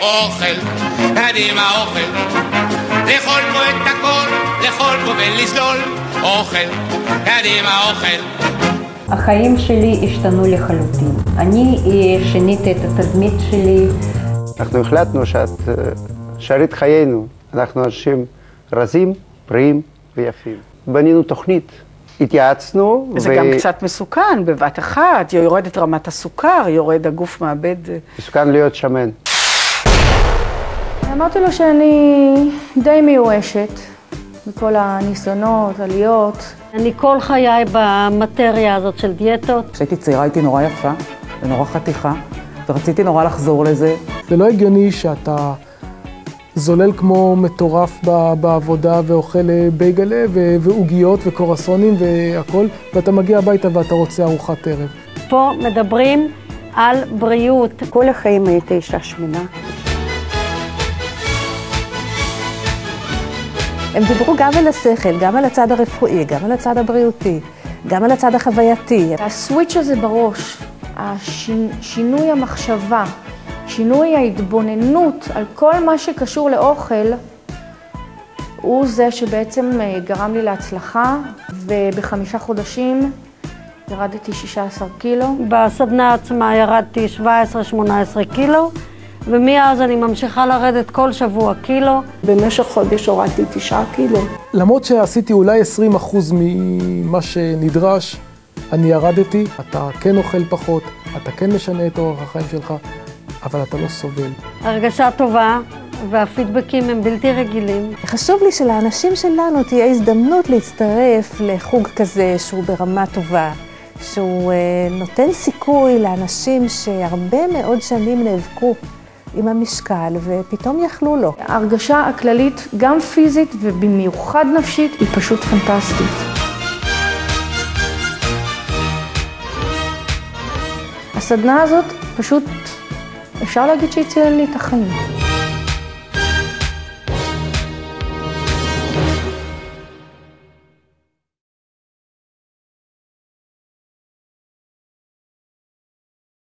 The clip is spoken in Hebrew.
אוכל, קדימה אוכל. לאכול פה את הכל, לאכול פה ולזלול. אוכל, קדימה אוכל. החיים שלי השתנו לחלוטין. אני אה, שיניתי את התדמית שלי. אנחנו החלטנו שאת אה, שארית חיינו. אנחנו אנשים רזים, בריאים ויפים. בנינו תוכנית. התייעצנו. וזה ו... גם קצת מסוכן, בבת אחת, יורדת רמת הסוכר, יורד הגוף מאבד... אה, מסוכן להיות שמן. אמרתי לו שאני די מיואשת מכל הניסיונות, עליות. אני כל חיי במטריה הזאת של דיאטות. כשהייתי צעירה הייתי נורא יפה ונורא חתיכה, ורציתי נורא לחזור לזה. זה לא הגיוני שאתה זולל כמו מטורף בעבודה ואוכל אה, בייגלה ועוגיות וקורסונים והכול, ואתה מגיע הביתה ואתה רוצה ארוחת ערב. פה מדברים על בריאות. כל החיים הייתי אישה שמנה. הם דיברו גם על השכל, גם על הצד הרפואי, גם על הצד הבריאותי, גם על הצד החווייתי. הסוויץ' הזה בראש, שינוי המחשבה, שינוי ההתבוננות על כל מה שקשור לאוכל, הוא זה שבעצם אה, גרם לי להצלחה, ובחמישה חודשים ירדתי 16 קילו. בסדנה עצמה ירדתי 17-18 קילו. ומאז אני ממשיכה לרדת כל שבוע קילו. במשך חודש הורדתי תשעה קילו. למרות שעשיתי אולי 20 אחוז ממה שנדרש, אני ירדתי, אתה כן אוכל פחות, אתה כן משנה את אורח החיים שלך, אבל אתה לא סובל. הרגשה טובה, והפידבקים הם בלתי רגילים. חשוב לי שלאנשים שלנו תהיה הזדמנות להצטרף לחוג כזה שהוא ברמה טובה, שהוא אה, נותן סיכוי לאנשים שהרבה מאוד שנים נאבקו עם המשקל, ופתאום יכלו לו. ההרגשה הכללית, גם פיזית ובמיוחד נפשית, היא פשוט פנטסטית. הסדנה הזאת פשוט, אפשר להגיד שהצילה לי את החיים.